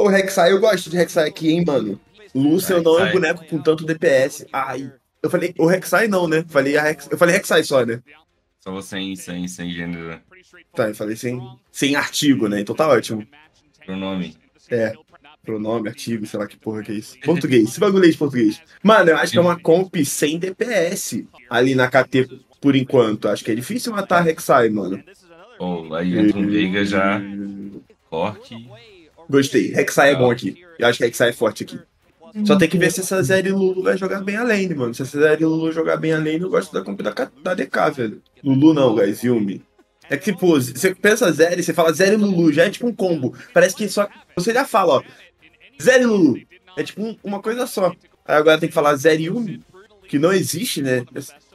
O Rek'Sai, eu gosto de Rek'Sai aqui, hein, mano. Lucian não é um boneco com tanto DPS. Ai. Eu falei, o Rek'Sai não, né? Falei a Rex... Eu falei Rek'Sai só, né? Só sem, sem, sem gênero. Tá, eu falei sem, sem artigo, né? Então tá ótimo. Pronome. É. Pronome, artigo, sei lá que porra que é isso. Português, esse bagulho aí de português. Mano, eu acho que é uma comp sem DPS ali na KT por enquanto. Acho que é difícil matar Rek'Sai, mano. Pô, aí entra um Veiga já. Cork. Gostei. Rek'Sai é bom aqui. Eu acho que Rek'Sai é forte aqui. Só tem que ver se essa Zeri Lulu vai jogar bem a lane, mano. Se essa Zeri Lulu jogar bem a lane, eu gosto da comp da, da DK, velho. Lulu não, guys, Yumi. É que, tipo, você pensa Zeri, você fala Zeri Lulu, já é tipo um combo. Parece que só. Você já fala, ó. Zeri Lulu. É tipo um- uma coisa só. Aí agora tem que falar Zeri Yumi, que não existe, né?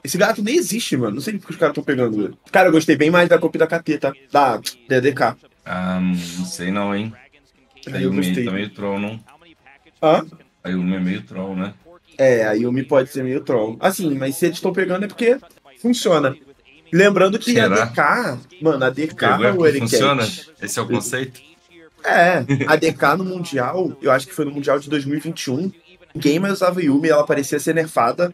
Esse- gato nem existe, mano. Não sei porque os caras estão pegando. Cara, eu gostei bem mais da comp da KT, tá? Da DDK. Ah, não sei não, hein? O meio gostei. tá meio troll, não? Hã? O meio é meio troll, né? É, a Yumi pode ser meio troll. Assim, mas se eles estão pegando é porque funciona. Lembrando que Será? a DK, mano, a DK Pegou é o Eric funciona? Esse é o conceito? É, a DK no Mundial, eu acho que foi no Mundial de 2021, ninguém mais usava Yumi, ela parecia ser nerfada.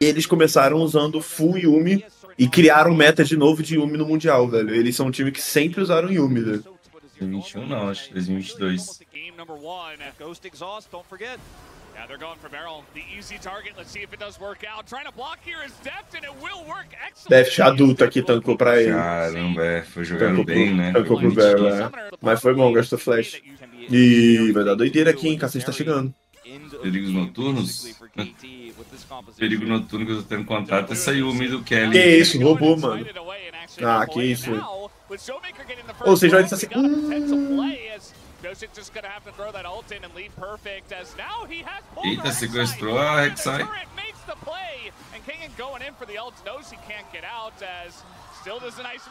E eles começaram usando full Yumi e criaram meta de novo de Yumi no Mundial, velho. Eles são um time que sempre usaram Yumi, velho. 2021 não, acho que 2022. Game number one. Ghost exhaust, don't forget. Yeah, they're going for barrel. The easy target. Let's see if it does work out. Trying to block here is Deft, and it will work. Excellent. Deft adulto aqui tancou pra ele. Caramba, é, foi jogando Tancou bem, pro, né? tancou pro Barrel, é. Mas foi bom, gastou flash. E vai dar doideira aqui, hein? Cacete tá chegando. Perigos noturnos? Perigo noturno que eu tô tendo contato é essa Yumi do Kelly. Que isso, roubou, mano. Ah, que isso. Ou seja, ele tá assim, Eita, sequestrou a Rek'Sai.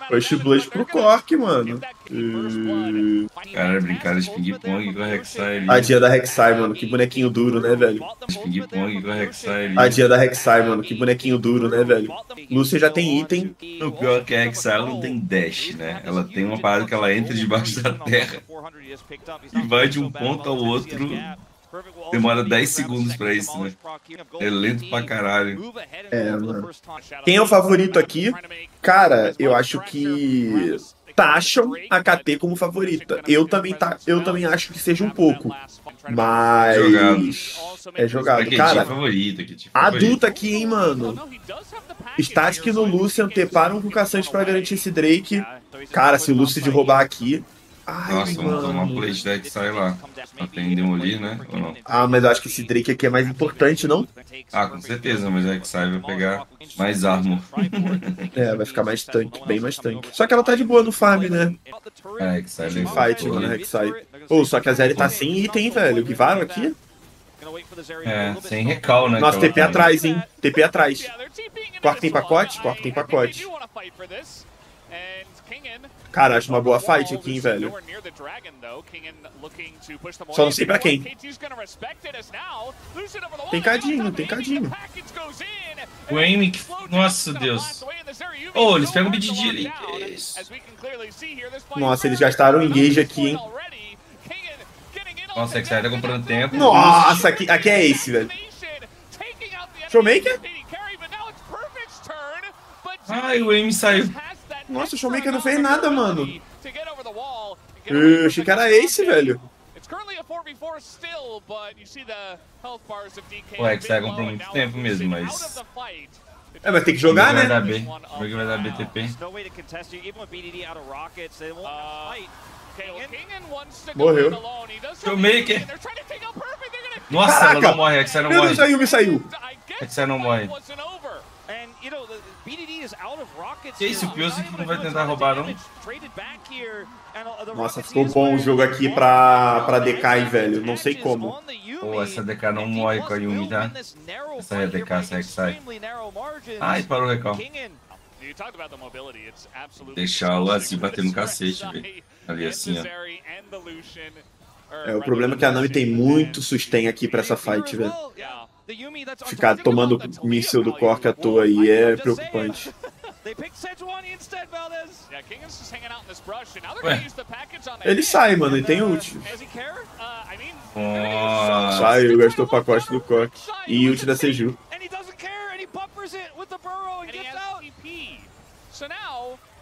Push Blade pro Cork, mano. E... Cara, brincaram de ping-pong com a Rek'Sai ali. A dia da Rek'Sai, mano. Que bonequinho duro, né, velho? Ping-pong com a Rek'Sai ali. A dia da Rek'Sai, mano. Que bonequinho duro, né, velho? Lúcia já tem item. O pior é que a Rek'Sai ela não tem dash, né? Ela tem uma parada que ela entra debaixo da terra e vai de um ponto ao outro. Demora 10 segundos pra isso, né? É lento pra caralho. É, mano. Quem é o favorito aqui? Cara, eu acho que taxam a KT como favorita. Eu também, tá, eu também acho que seja um pouco. Mas. Jogado. É jogado. Aqui Cara, é favorito, aqui é favorito. adulta aqui, hein, mano. Static no Lucian, teparam com o caçante pra garantir esse Drake. Cara, se o Lucid roubar aqui. Ai, Nossa, vamos tomar um plate deck sai lá. Só tem demolir, né? Ou não? Ah, mas eu acho que esse Drake aqui é mais importante, não? Ah, com certeza, mas a Rek'Sai vai pegar mais armor. É, vai ficar mais tanque, bem mais tanque. Só que ela tá de boa no farm, né? A Rek'Sai Sem levou fight, tudo. mano, a Rek'Sai. Pô, só que a Zeri tá sem item, velho. Guivaram aqui? É, sem recal, né? Nossa, TP tem. atrás, hein? TP atrás. Cork tem pacote? Cork tem pacote. Cara, acho uma boa fight aqui, hein, velho. Só não sei pra quem. Tem cadinho, tem cadinho. O Amy, que- nossa Deus. Oh, eles pegam o BDD ali. Nossa, eles gastaram o engage aqui, hein? Nossa, a Rek'Sai tá comprando tempo. Nossa, aqui, aqui é esse, velho. Showmaker? Ai, o Amy saiu. Nossa, o Showmaker não fez nada, mano. Eu achei que era esse, velho. O Rek'Sai comprou muito tempo mesmo, mas... É, mas tem que jogar, vai né? dar B. É que vai dar BTP? Morreu. Showmaker! Nossa, Caraca! ela não morre, a Rek'Sai não Meu morre. Deus, a Yumi saiu. A Rek'Sai não morre. Que Que isso, o que não vai tentar roubar, não? Nossa, ficou bom o jogo aqui pra, pra DK, velho. Não sei como. Pô, essa DK não morre com a Yumi, tá? Essa é a DK, essa Rek'Sai. Ai, parou o recal. Deixar o assim bater no cacete, velho. Ali assim, ó. É, o problema é que a Nami tem muito sustain aqui pra essa fight, velho. Ficar tomando míssil do Cork à toa aí é preocupante. Ele sai, mano, ele tem ult. Nossa. Saiu, gastou o pacote do Coque. E ult da Seju.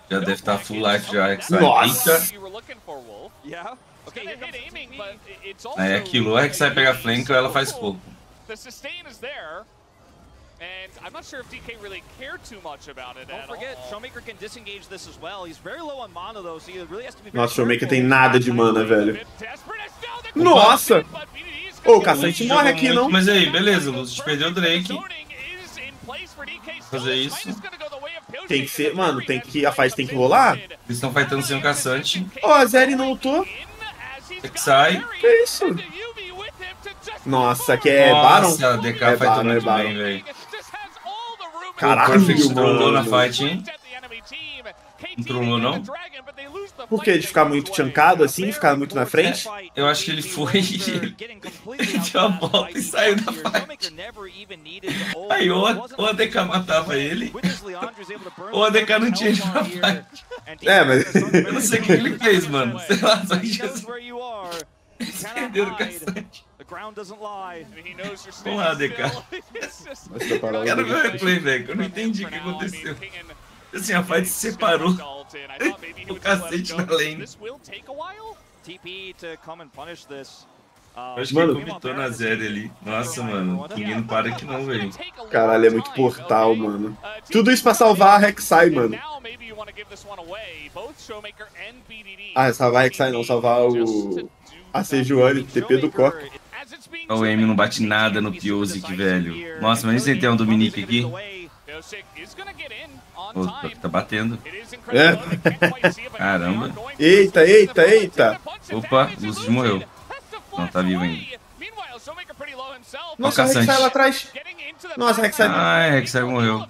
Já deve estar full life já, Rek'Sai. Nossa. Eita. Aí é aquilo, o Rek'Sai pega a flank ou ela faz pouco. The sustain is there. And I'm not sure if DK really cared too much about it Don't at forget, all. Showmaker can disengage this as well. He's very low on mana though, so he really has to be Nossa, o Showmaker tem nada de mana, velho. Nossa! Ô, o Jogou morre aqui, não? Mas aí, beleza, Luz perdeu o Drake. Fazer isso. Tem que ser, mano, tem que- a fase tem que rolar. Eles estão fightando sem o caçante. Ó, a Zeri não lutou. Rek'Sai. Que isso? Nossa, que é Baron? Nossa, a DK É fightou Baron, é bem, velho. Caralho, Perfect trollou na fight, hein? Não trollou, não? Por quê? De ficar muito chancado assim, ficar muito na frente? Eu acho que ele foi e ele deu a volta e saiu da fight. Aí ou a, ou a DK matava ele, ou a DK não tinha ido pra fight. É, mas- Eu não sei o que ele fez, mano. Sei lá, só que Jesus perdeu o caçante. Vamos lá, DK. Quero ver o replay, velho, que eu não entendi o que aconteceu. Assim, a fight se separou. O cacete na lane. TP to come and punish this. Eu acho Mano. que ele comitou na Zeri ali. Nossa, mano, ninguém não para aqui não, velho. Caralho, é muito portal, mano. Tudo isso pra salvar a Rek'Sai, mano. Ah, salvar a Rek'Sai não, salvar o... A Sejuani, TP do Coco. O M não bate nada no Piosic, velho. Nossa, mas nem tem um Dominique aqui. Pô, tá batendo. É. Caramba. Eita, eita, eita. Opa, o Lucius morreu. Não, tá vivo ainda. Nossa, caçante. Rek'Sai lá atrás. Nossa, Rek'Sai... Ah, é, Rek'Sai morreu.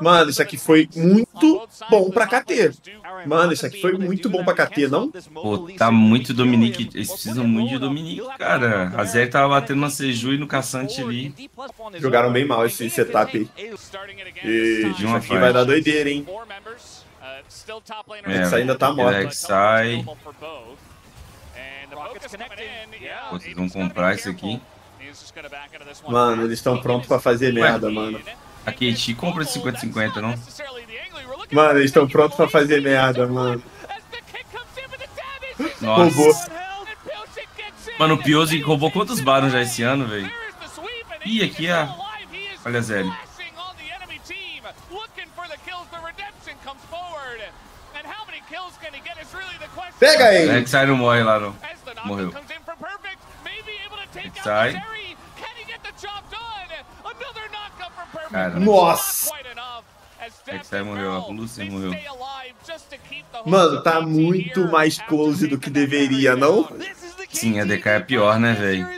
Mano, isso aqui foi muito bom pra KT. Mano, isso aqui foi muito bom pra KT, não? Pô, tá muito Dominique. Eles precisam muito de Dominique, cara. A Zeri tava batendo na Seju e no caçante ali. Jogaram bem mal esse setup aí. E De isso uma aqui vai dar doideira, hein? É, Rek'Sai ainda tá morto. Connecting. Pô, vocês vão comprar isso aqui. Mano, eles estão prontos pra fazer merda, mano. A KT compra de 50-50, não? Mano, eles estão prontos pra fazer merda, mano. Nossa. Roubou. Mano, o Piozzi roubou quantos barons já esse ano, velho? Ih, aqui é. Olha a Zeli. Pega O ele! Rek'Sai não morre lá, não. Morreu. Sai. Caramba. Nossa. Rek'Sai morreu, a Lucy morreu. Mano, tá muito mais close do que deveria, não? Sim, a DK é pior, né, velho?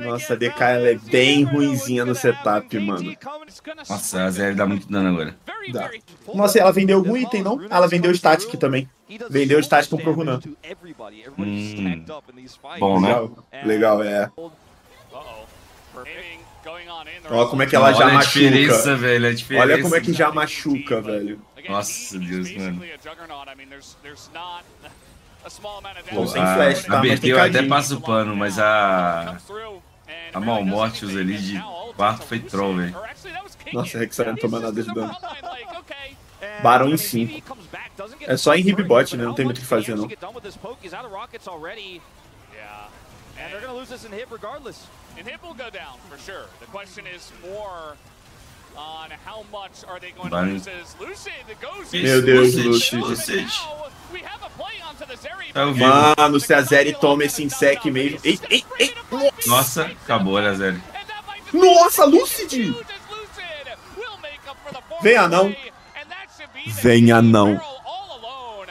Nossa, a DK ela é bem ruinzinha no setup, mano. Nossa, a Zeri dá muito dano agora. Dá. Nossa, ela vendeu algum item, não? Ela vendeu static também. Vendeu o static pro Runan. Hum. Bom, né? Legal, legal, é. Ó, Olha como é que ela já Olha a diferença, machuca. velho, a diferença. Olha como é que já machuca, velho. Nossa, Deus, mano. Bom, sem a, flash, tá? A BT eu até passo o pano, mas a... A Malmortius ali de quarto foi troll, velho. Nossa, a Rek'Sai não toma nada de dano. Baron em 5. É só em bot, né? Não tem muito o que fazer, não. And they're gonna lose this in hit regardless. And hit will go down for sure. The question is more on how much are they going to Vai. lose as Lucid goes Meu Deus, Lucid, Lucid. Lucid. Now, we have a play onto the Zeri, ao but- vivo. Mano, se a Zeri toma esse insec mesmo. Ei, ei, ei! Nossa, acabou, olha a Zeri. Nossa, Lucid! alone.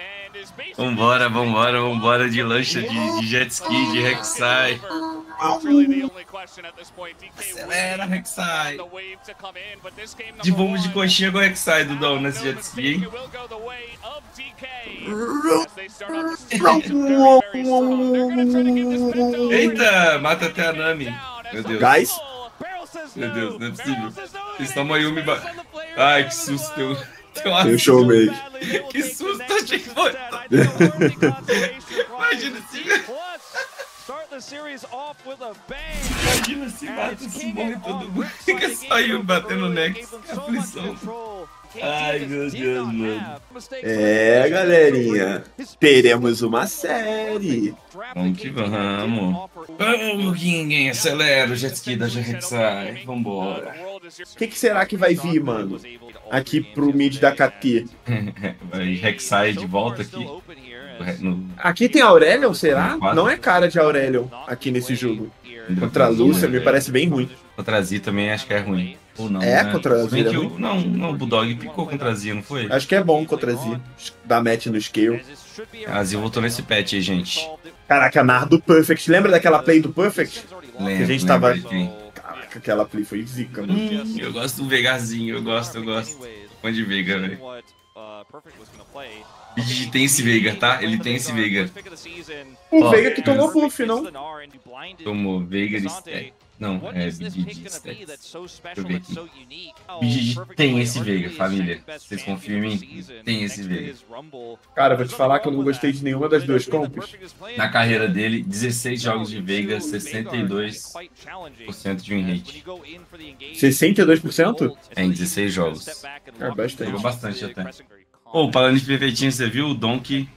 And is basically Vambora, vambora, vambora de lancha, de, de jet ski, de Rek'Sai. Acelera, Rek'Sai. De bomba de coxinha com o Rek'Sai, Dudão, nesse jet ski, hein? Eita, mata até a Nami. Meu Deus. Guys? Meu. Deus, não é possível. Eles estão Mayumi. Ba... Ai, que susto. Deu uma... Tem. Que susto, achei que foi. Imagina se. Imagina se mata, se morre todo mundo. Fica só eu batendo next. Que aflição. Ai, meu Deus, mano. É, galerinha. Teremos uma série. Vamos que vamos. Vamos, King. Acelera o jet ski da Rek'Sai. Vambora. O que, que será que vai vir, mano? Aqui pro mid da KT. Vai Rek'Sai de volta aqui. No... Aqui tem Aurelion, será? Não é cara de Aurelion aqui nesse jogo. Contra a Lúcia me parece bem ruim. Contra a Z também acho que é ruim. Ou não, É, né? contra a Z é que o- Não, não, o Bulldog picou contra a Z, não foi? Acho que é bom contra a Z. Dá match no scale. A Z voltou nesse patch aí, gente. Caraca, a Nar do Perfect. Lembra daquela play do Perfect? Lembra, a gente tava-. Caraca, aquela play foi zica, mano. Hum, eu gosto do Vegazinho, eu gosto, eu gosto. Fã de Veiga, velho. Ele tem esse Veiga, tá? Ele tem esse Veiga. O Ó, Veiga que tomou buff, não? Tomou Veiga de stack. Não, é BG de stack. Deixa eu ver aqui. BG tem esse Veiga, família. Vocês confiam em mim? Tem esse Veiga. Cara, vou te falar que eu não gostei de nenhuma das duas comps. Na carreira dele, 16 jogos de Veiga, 62% de win rate. 62%? É, em 16 jogos. É, bastante. Jogou bastante até. Ô, falando de perfeitinho, você viu? O Donkey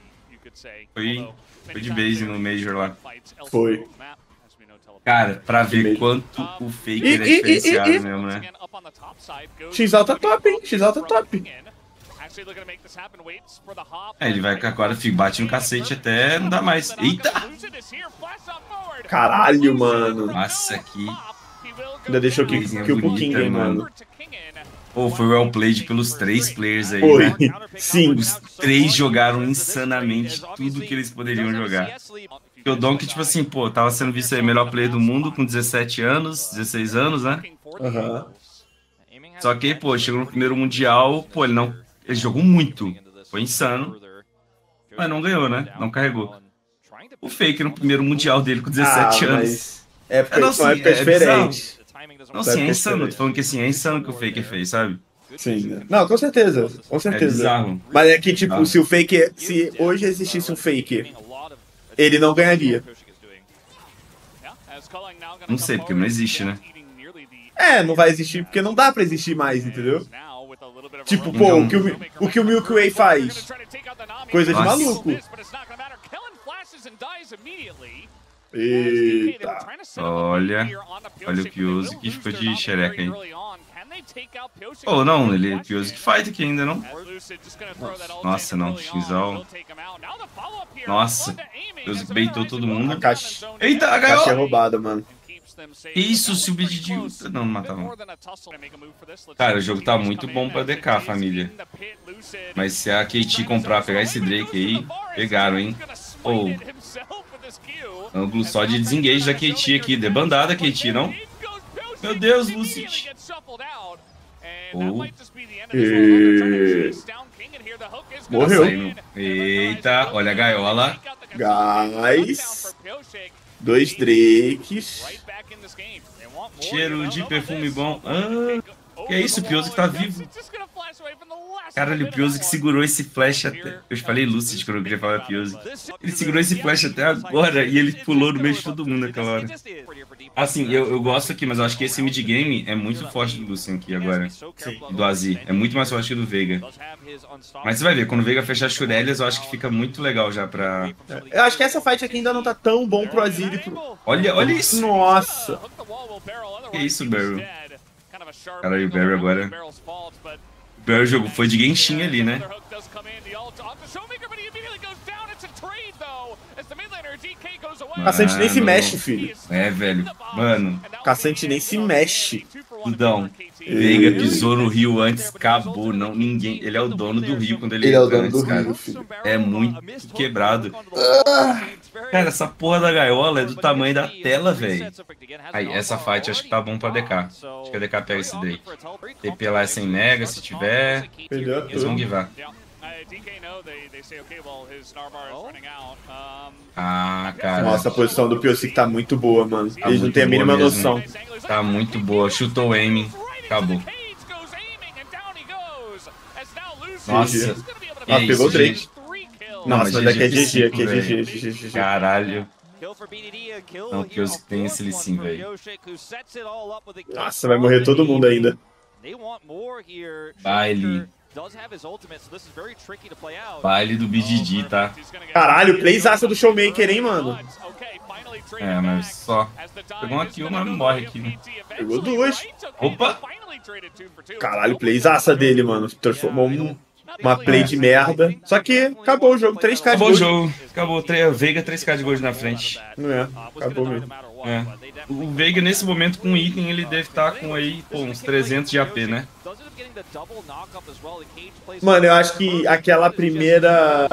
foi, foi de base no Major lá. Foi. Cara, pra ver quanto o Faker E- é e- e- diferenciado e- e- mesmo, né? X alta top, hein? X alta top. É, ele vai agora, fica, bate no cacete até não dá mais. Eita! Caralho, mano. Nossa, aqui. Ainda deixou que, o King, mano. mano. Pô, foi well played pelos três players aí, Foi. né? Sim. Os três jogaram insanamente tudo que eles poderiam jogar. Porque o Donkey, tipo assim, pô, tava sendo visto aí melhor player do mundo com 17 anos, 16 anos, né? Aham. Só que, pô, chegou no primeiro Mundial, pô, ele não. Ele jogou muito. Foi insano. Mas não ganhou, né? Não carregou. O Fake no primeiro Mundial dele com 17 Ah, anos. mas época, É, não, são sim, épocas é diferentes. Não, sim, é insano. Tô falando que assim, é insano que o Faker fez, sabe? Sim. né? Não, com certeza. Com É certeza. bizarro. Mas é que, tipo, Ah. se o Faker. Se hoje existisse um Faker, ele não ganharia. Não sei, porque não existe, né? É, não vai existir porque não dá pra existir mais, entendeu? Tipo, pô, Então- o que o, o, que o Milky Way faz? Coisa de Nossa. maluco. Eita. Olha, olha o Piozzi que ficou de xereca aí. Oh, não, ele é Piozzi que fight aqui ainda, não? Nossa, não, Xinzal. Nossa, Piozzi que beitou todo A mundo. caixa, Eita, a caixa é roubada, mano. Isso, se o de ultra não, não matava. Cara, o jogo tá muito bom pra DK, família. Mas se a KT comprar, pegar esse Drake aí, pegaram, hein? Ou, ângulo só de desengage da KT aqui, debandada a KT, não? Meu Deus, Lucid. Oh. E- Morreu. Eita, olha a gaiola. Gás. Dois Drakes. Cheiro de perfume bom. Ah, que é isso, o Piozzi que tá vivo. Caralho, o Piozzi que segurou esse flash até. Eu falei Lucid quando eu queria falar Piozzi. Ele segurou esse flash até agora e ele pulou no meio de todo mundo naquela hora. Assim, eu, eu gosto aqui, mas eu acho que esse mid-game é muito forte do Lucian aqui agora. E do Azi. É muito mais forte que do Veiga. Mas você vai ver, quando o Veiga fechar as Shurelias, eu acho que fica muito legal já pra. Eu acho que essa fight aqui ainda não tá tão bom pro Azir e pro... Olha, olha isso! Nossa. Que isso, Barrel? Caralho, o Barrel agora. O Barrel jogo foi de Genshin ali, né? Caçante nem se Mano. mexe, filho. É, velho. Mano, Caçante nem se mexe. Dudão. Veiga pisou no rio antes, acabou. Não, ninguém. Ele é o dono do rio quando ele, Ele é o dono do antes, cara. rio, filho. É muito quebrado. Cara, essa porra da gaiola é do tamanho da tela, velho. Aí, essa fight acho que tá bom pra DK. Acho que a DK pega esse Drake. TP lá é 100 mega, se tiver, Perdeu eles vão tudo. givar. Ah, cara. Nossa, a posição do Piocic tá muito boa, mano. Eles não têm a mínima mesmo. noção. Tá muito boa. Chutou o aiming. Acabou. Nossa. Ah, pegou isso, três. Nossa, mas daqui é GG, aqui é GG. É é Caralho. Não, que os tem esse Lissin, velho. Nossa, vai morrer todo mundo ainda. Baile. Baile do BGG, tá? Caralho, playzaça do Showmaker, hein, mano? É, mas só. Pegou uma kill, mas não morre aqui, né? Pegou duas. Opa! Caralho, playzaça dele, mano. Transformou um- uma play de merda. Só que acabou o jogo, 3k de Acabou o jogo. Acabou. Tre- Veiga 3k de gold na frente. Não é, acabou mesmo. É. O Veiga, nesse momento, com item, ele deve estar com aí, pô, uns 300 de AP, né? Mano, eu acho que aquela primeira.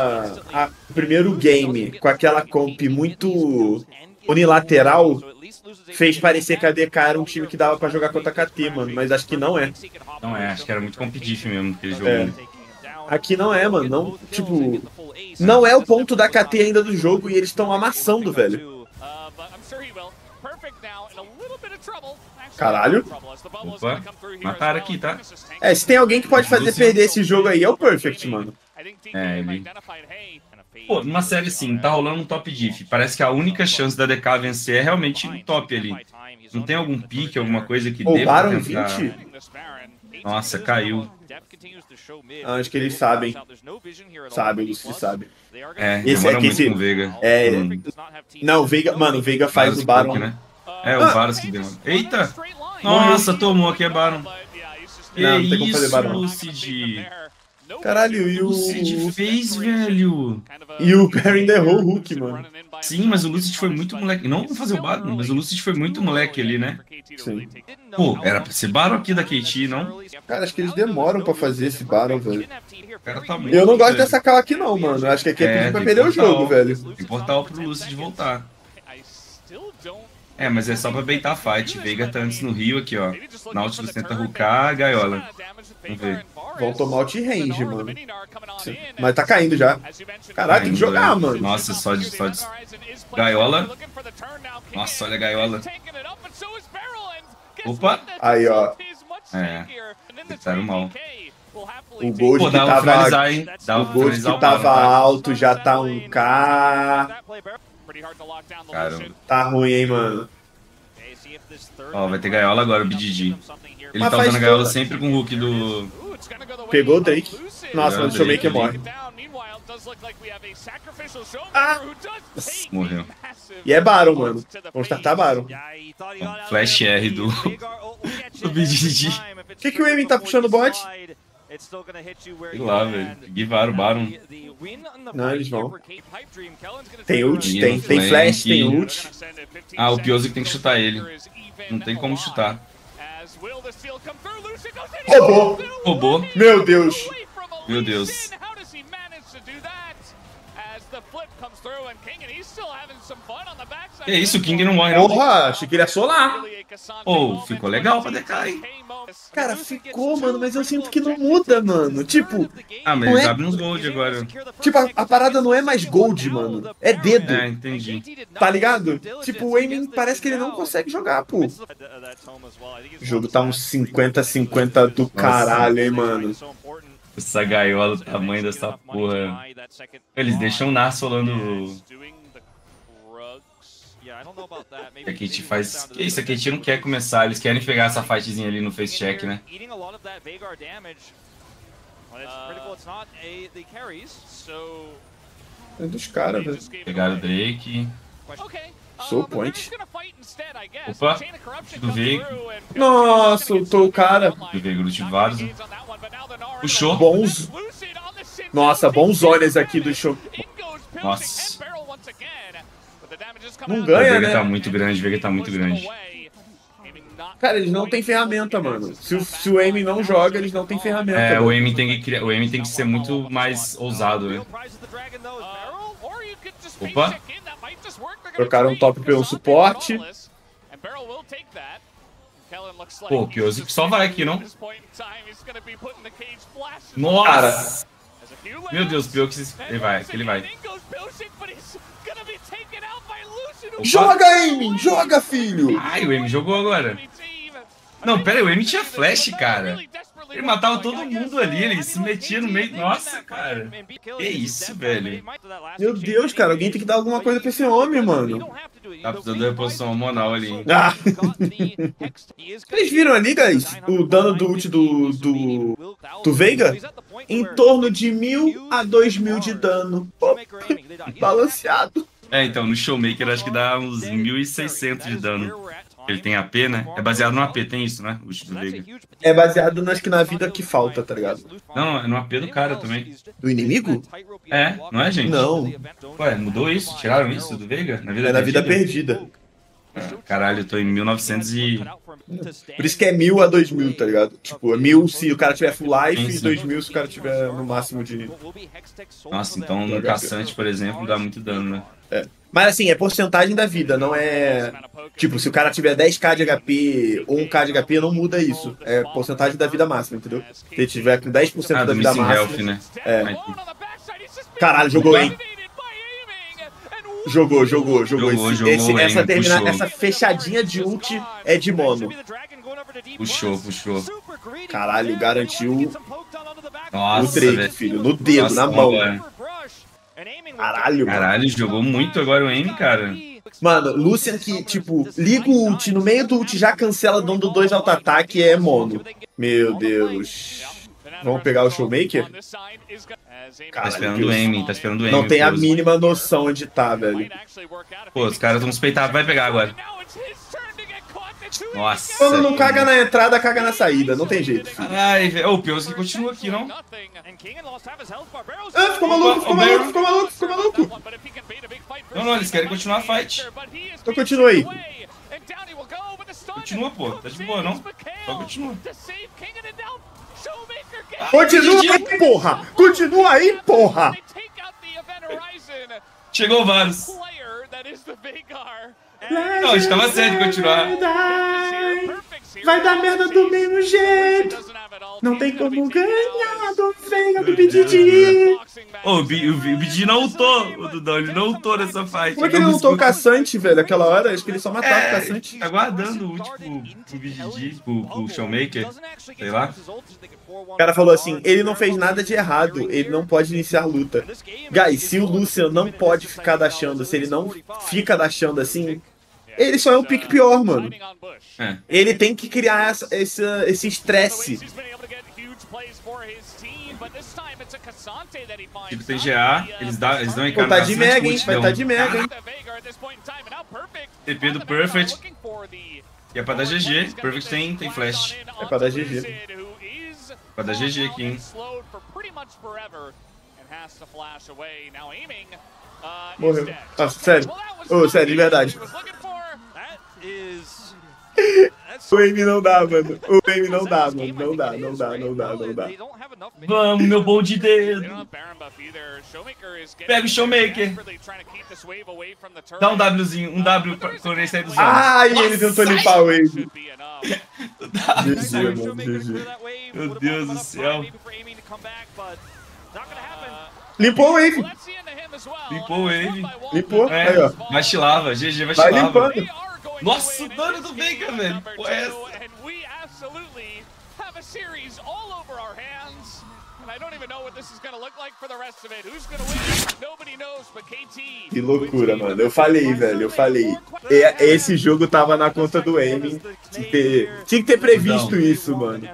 A, o primeiro game com aquela comp muito unilateral fez parecer que a DK era um time que dava pra jogar contra a KT, mano. Mas acho que não é. Não é, acho que era muito competitivo mesmo aquele jogo. É. Aqui não é, mano. Não, tipo. Não é o ponto da KT ainda do jogo e eles estão amassando, velho. Caralho. Opa, mataram aqui, tá? É, se tem alguém que pode fazer perder esse jogo aí é o Perfect, mano. É, ele- Pô, numa série assim, tá rolando um top diff. Parece que a única chance da DK vencer é realmente no top ali. Não tem algum pique, alguma coisa que dê pra tentar... 20? Nossa, caiu. Ah, Acho que eles sabem. Sabe, o Lucy sabe. É, Esse demora aqui, muito esse- com o Veiga. É. Hum, Não, o Veiga. Mano, o Veiga faz Varus o Baron. né? É, o Ah! Varus que demora. Eita! Nossa, tomou aqui, é Baron. Que Não, não tem como fazer isso, Baron. Lucid? Caralho, e O o. Lucid fez, velho. E o Perry ainda errou o Hulk, mano. Sim, mas o Lucid foi muito moleque. Não vamos fazer o Baron, mas o Lucid foi muito moleque ali, né? Sim. Pô, era pra ser Baron aqui da KT, não? Cara, acho que eles demoram pra fazer esse Baron, velho. O cara tá muito. Eu não gosto velho. dessa call aqui, não, mano. Acho que aqui é, É, pedir pra perder o jogo, velho. Tem portal pro Lucid voltar. É, mas é só pra beitar a fight. Veiga tá antes no Rio aqui, ó. Nautilus tenta rucar, gaiola. Vamos ver. Vão tomar o T-Range, mano. Mas tá caindo já. Caralho, tem que jogar, é. mano. Nossa, só de, só de... Gaiola. Nossa, olha a gaiola. Opa. Aí, ó. É, deitaram mal. O Gold Pô, que tava. finalizar, hein? Dá O Gold que tava alto já tá um K. Caramba. Tá ruim, hein, mano. Ó, vai ter gaiola agora, o BDG. Ele Mas tá usando a gaiola toda- sempre com o hook do... Pegou o Drake. Nossa, mas o o Showmaker morre. Ah! Morreu. E é Baron, mano. Vamos startar Baron. Flash R do... do BDG. O que, que o Emin tá puxando bot? Sei lá, velho. Guivaram o Baron. Não, eles vão. Tem ult, tem, tem flash, tem ult. Ah, o Pioso que tem que chutar ele. Não tem como chutar. Roubou. Roubou. Meu Deus. Meu Deus. Que isso, o King não morre não. Porra, achei que ele ia solar. Pô, ficou legal pra DK, hein? Cara, ficou, mano, mas eu sinto que não muda, mano. Tipo, Ah, mas eles é- abrem uns gold agora. tipo a, a parada não é mais gold, mano. É dedo. É, entendi. Tá ligado? Tipo, o Emin parece que ele não consegue jogar, pô. O jogo tá uns 50-50 do caralho, hein, mano. Essa gaiola, o tamanho dessa porra. Eles deixam o Nar solando. A Kate faz. Que isso, a Kate não quer começar. Eles querem pegar essa fightzinha ali no face check, né? É dos caras, velho. Pegaram o Drake. Soul point. Opa, do Veiga. Nossa, soltou o cara. Do Veiga do vários. Puxou. Bons. Nossa, bons olhos aqui do show. Nossa. Não O ganha, Veiga né? tá muito grande, o Veiga tá muito grande. Cara, eles não têm ferramenta, mano. Se o, se o Amy não joga, eles não têm ferramenta. É, o Amy tem que criar. O Amy tem que ser muito mais ousado, né? Opa. Trocaram o top pelo suporte. Pô, o Kyozi só vai aqui, não? Nossa! Nossa! Meu Deus, vocês- ele vai, ele vai. Opa. Joga, Amy! Joga, filho! Ai, o Amy jogou agora. Não, pera aí, o Amy tinha flash, cara. Ele matava todo mundo ali, ele se metia no meio. Nossa, cara. Que isso, velho. Meu Deus, cara, alguém tem que dar alguma coisa pra esse homem, mano. Tá precisando de reposição hormonal ali, hein? Ah. Vocês viram ali, guys, o dano do ult do, do, do Veiga? Em torno de mil a dois mil de dano. Opa, balanceado. É, então, no Showmaker acho que dá uns 1.600 de dano. Ele tem AP, né? É baseado no AP, tem isso, né? O do Veiga. É baseado nas que na vida que falta, tá ligado? Não, é no AP do cara também. Do inimigo? É, não é, gente? Não. Ué, mudou isso? Tiraram isso do Veiga? Na vida É na vida perdida? Ah, Caralho, eu tô em 1900 e... Por isso que é mil a dois mil, tá ligado? Tipo, é mil se o cara tiver full life Sim, e dois mil se o cara tiver no máximo de. Nossa, então no caçante, por exemplo, dá muito dano, né? Mas assim, é porcentagem da vida, não é. Tipo, se o cara tiver 10k de HP ou 1k de HP, não muda isso. É porcentagem da vida máxima, entendeu? Se ele tiver com 10% Ah, da vida máxima. Health, né? É. Caralho, jogou, hein? Jogou, jogou, jogou. Jogou, Esse- jogou, esse- hein, essa, termina, essa fechadinha de ult é de mono. Puxou, puxou. Caralho, garantiu Nossa, no Drake, velho. filho. No dedo, Nossa, na mão. Caralho. Caralho, jogou muito agora o M, cara. Mano, Lucian que, tipo, liga o ult, no meio do ult já cancela dando dois auto-ataque é mono. Meu Deus. Vamos pegar o Showmaker? Tá Caralho, esperando Deus. o M, tá esperando o M. Não tem a mínima noção de tá, velho. Pô, os caras vão suspeitar, vai pegar agora. Nossa. Quando não caga na entrada, caga na saída. Não tem jeito. Ai, velho. O Pios que continua aqui, não? Ah, ficou maluco, ficou maluco, ficou maluco, ficou maluco. Não, não, eles querem continuar a fight. Então continua aí. Continua, pô. Tá de boa, não? Só continua. Continua aí, porra! Continua aí, porra! Chegou vários. Não, a gente tava certo de continuar. Vai dar merda do mesmo jeito. Não tem como ganhar do Veiga do BDD. Ô, o B- o B- o BD não ultou, o Dudão. Ele não ultou nessa fight. Como é que ele não lutou o caçante, velho? Aquela hora, acho que ele só matava o É, caçante. tá guardando o ult pro, BDD, pro, pro Showmaker. Sei lá. O cara falou assim: ele não fez nada de errado, ele não pode iniciar luta. Guys, se o Lucian não pode ficar dashando, se ele não fica dashando assim, ele só é um pique pior, mano. É. Ele tem que criar essa- esse esse estresse. Tipo, TGA, eles, dá, eles dão Pô, encargo tá de mega, hein? Vai tá de mega, hein? TP do Perfect. Que é pra dar GG. Perfect tem, tem flash. É pra dar GG. Pra dar GG aqui, hein? Morreu. Ah, sério. Ô, sério, de verdade. O Amy não dá, mano. O Amy não dá, mano. Não dá, não dá, não dá, não dá. Vamos, meu bom de dedo. Pega o Showmaker. Dá um Wzinho, um W pra- quando ele sair dos olhos. Ai, ele tentou limpar o Wave. GG, mano, GG. Meu Deus do céu. Limpou o Wave. Limpou o Wave. Limpou. É, Aí, ó. vacilava, GG Vai vacilava. limpando. Nossa, o dano do Veiga, velho. Pô, é essa? Have a series all over our hands. And I don't even know what this is going to look like for the rest of it. Who's going to win? Nobody knows but KT. Que loucura, mano. Eu falei, velho. Eu falei. E- Esse jogo tava na conta do Amy. Tinha que ter, tinha que ter previsto isso, mano.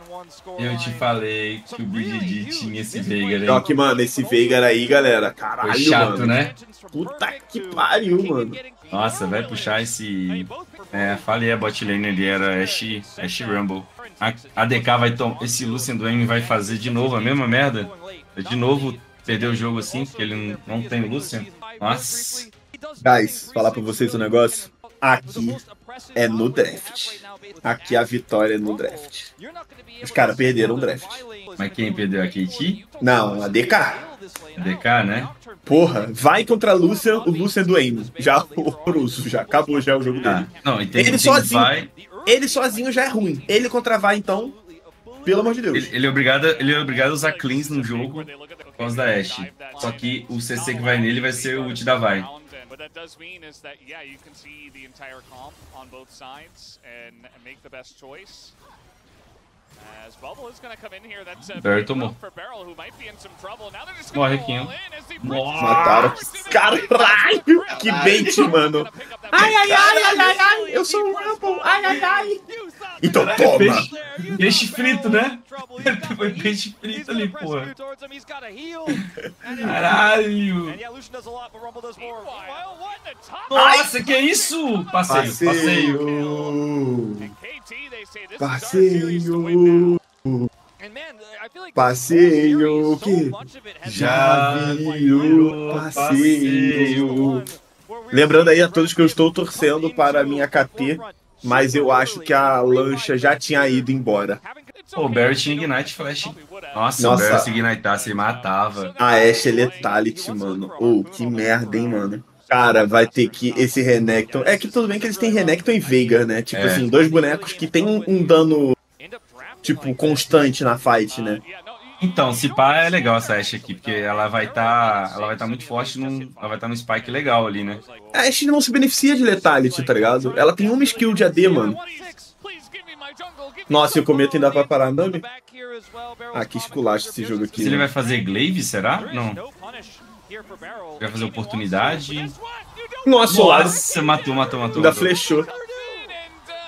Eu te falei que o BDD tinha esse Veiga Só aí. que, mano, esse Veigar aí, galera. Foi Caralho, chato, mano. né? Puta que pariu, mano. Nossa, vai puxar esse. É, falei a bot lane ali, era Ash, Ash Rumble. A, a DK vai tomar. Esse Lucian do M vai fazer de novo a mesma merda? De novo perder o jogo assim, porque ele não, não tem Lucian? Nossa. Guys, falar pra vocês um negócio. Aqui é no draft. Aqui a vitória é no draft. Os caras perderam o draft. Mas quem perdeu a KT? Não, a DK. A DK, né? Porra, vai contra Lucian, o Lucian do Amy. Já horroroso, já acabou já o jogo Tá. dele. Não, e tem, Ele sozinho. vai. Ele sozinho já é ruim. Ele contra vai, então, pelo amor de Deus. Ele, ele é obrigado, ele é obrigado a usar cleans no jogo por causa da Ashe. Só que o CC que vai nele vai ser o ult da vai. But that does mean is that yeah, you can see the entire comp on both sides and make the best choice. Barry tomou. Morre aqui, hein? Mataram. Caralho! Que bait, mano. Ai, ai, ai, ai, ai, ai. Eu sou um Rumble. Ai, ai, ai. Então toma. Peixe, peixe frito, né? Foi peixe frito ali, porra. Caralho. Nossa, que é isso? Passeio, passeio. Passeio. Passeio. Passeio que já viu passeio. Lembrando aí a todos que eu estou torcendo para a minha KT, mas eu acho que a lancha já tinha ido embora. Pô, o Barry tinha Ignite Flash. Nossa, Nossa. o Barry se ignitasse, matava. A Ashe é Letality, mano. Oh, que merda, hein, mano. Cara, vai ter que esse Renekton. É que tudo bem que eles têm Renekton e Veigar, né? Tipo É. assim, dois bonecos que tem um, um dano, tipo, constante na fight, né? Então, se pá é legal essa Ashe aqui, porque ela vai estar. ela vai estar muito forte num. Ela vai estar num spike legal ali, né? A Ashe não se beneficia de Letality, tá ligado? Ela tem uma skill de AD, mano. Nossa, e o Cometa ainda vai parar andando? Ah, que esculacho esse jogo aqui. Se ele né? vai fazer glaive, será? Não. Vai fazer oportunidade. Nossa, Nossa, matou, matou, matou. ainda flechou.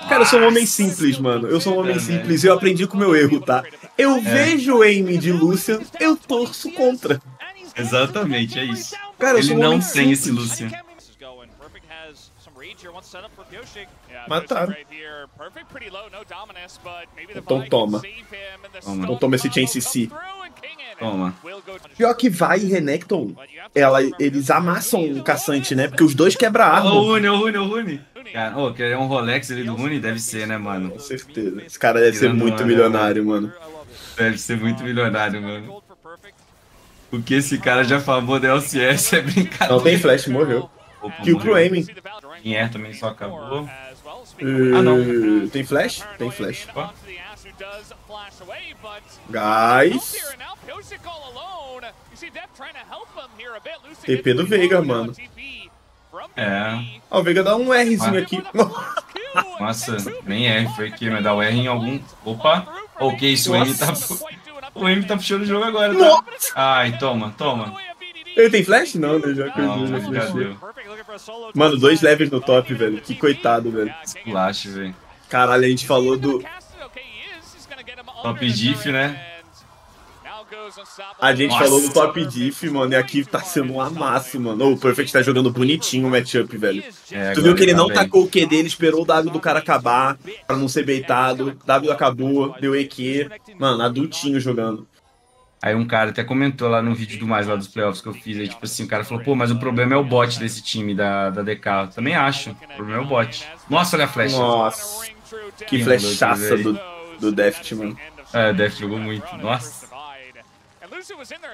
Cara, eu sou um homem simples, mano. Eu sou um homem simples e eu aprendi com o meu erro, tá? Eu vejo o aim de Lucian, eu torço contra. Exatamente, é isso. Cara, eu Ele sou um não homem tem esse simples. Lucian. Mataram. Então toma. Toma. Então toma esse Chain CC. Toma. Pior que vai e Renekton, ela, eles amassam o caçante, né? Porque os dois quebram a Ô, o arma. Rune, o Rune, o Rune. Cara, ô, querer um Rolex ali do Rune deve ser, né, mano? Com certeza. Esse cara deve ser muito uma, milionário, mano. Deve ser muito milionário, mano. O que esse cara já famou da LCS é brincadeira. Não tem flash, morreu. Opa, Kill pro morreu. aiming. Quem é também só acabou. Ah, não. Tem flash? Tem flash. Guys. TP do Veiga, mano. É. Ah, o Veiga dá um Rzinho aqui. Nossa, nem R foi aqui, mas dá o R em algum. Opa! O que isso? O M tá. O M tá puxando o jogo agora, tá? Nossa. Ai, toma, toma. Ele tem flash? Não, né? Já que Não, já flashou. Mano, dois levels no top, velho. Que coitado, velho. Esculacho, velho. Caralho, a gente falou do. Top diff, né? A gente Nossa. falou do top diff, mano, e aqui tá sendo um amasso, mano. O Perfect tá jogando bonitinho o matchup, velho. É, Tu viu que ele tá não bem. tacou o Q dele, esperou o W do cara acabar, pra não ser baitado. W acabou, deu EQ. Mano, adultinho jogando. Aí um cara até comentou lá no vídeo do mais lá dos playoffs que eu fiz, aí, tipo assim, o cara falou, pô, mas o problema é o bot desse time da, da DK. Eu também acho. O problema é o bot. Nossa, olha a flecha. Nossa, que Sim, flechaça do, do Deft, mano. É, Def jogou muito. Nossa.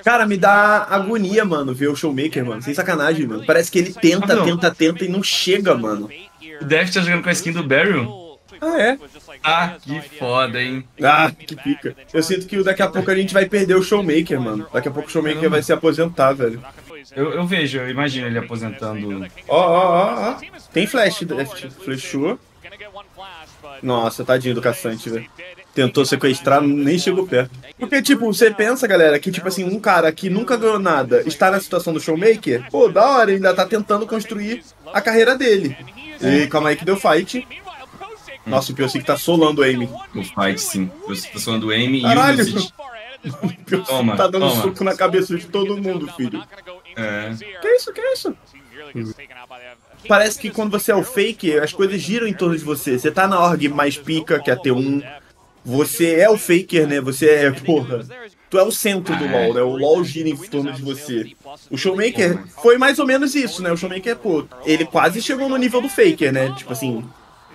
Cara, me dá agonia, mano, ver o Showmaker, mano. Sem sacanagem, mano. Parece que ele tenta, Ah, tenta, tenta e não chega, mano. O Def tá jogando com a skin do Barrel? Ah, é? Ah, que foda, hein? Ah, que pica. Eu sinto que daqui a pouco a gente vai perder o Showmaker, mano. Daqui a pouco o Showmaker vai se aposentar, velho. Eu, eu vejo, eu imagino ele aposentando. Ó, ó, ó, ó. Tem flash, Deft. Flechou. Nossa, tadinho do caçante, velho. Tentou sequestrar, nem chegou perto. Porque, tipo, você pensa, galera, que, tipo assim, um cara que nunca ganhou nada está na situação do Showmaker, pô, da hora, ainda tá tentando construir a carreira dele. E calma aí que deu fight. Nossa, o que tá solando o Amy. O fight, sim. Eu tô falando do Amy e o Caralho. Lucid. O Piossi Toma, tá dando toma. soco na cabeça de todo mundo, filho. É. Que isso, que isso? Parece que quando você é o fake, as coisas giram em torno de você. Você tá na org mais pica, que é a T1. Você é o faker, né? Você é, porra. Tu é o centro do LoL, né? O LoL gira em torno de você. O Showmaker foi mais ou menos isso, né? O Showmaker, pô, ele quase chegou no nível do faker, né? Tipo assim,